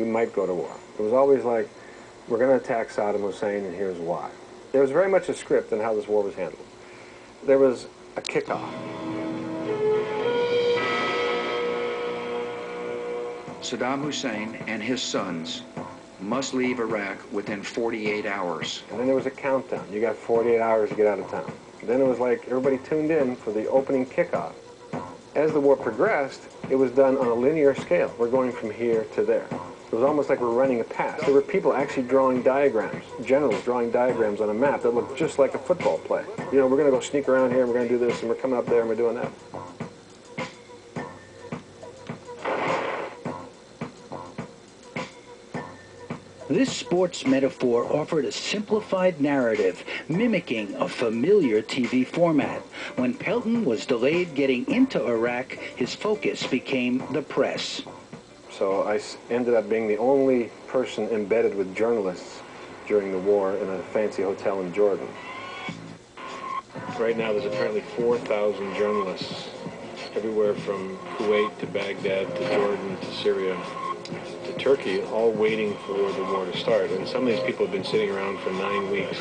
we might go to war. It was always like, we're going to attack Saddam Hussein, and here's why. There was very much a script on how this war was handled. There was a kickoff. Saddam Hussein and his sons must leave Iraq within 48 hours. And then there was a countdown. You got 48 hours to get out of town. Then it was like everybody tuned in for the opening kickoff. As the war progressed, it was done on a linear scale. We're going from here to there. It was almost like we're running a pass. There were people actually drawing diagrams, generals drawing diagrams on a map that looked just like a football play. You know, we're going to go sneak around here, and we're going to do this, and we're coming up there, and we're doing that. This sports metaphor offered a simplified narrative, mimicking a familiar TV format. When Pelton was delayed getting into Iraq, his focus became the press. So I ended up being the only person embedded with journalists during the war in a fancy hotel in Jordan. Right now there's apparently 4,000 journalists everywhere from Kuwait to Baghdad to Jordan to Syria to Turkey, all waiting for the war to start. And some of these people have been sitting around for nine weeks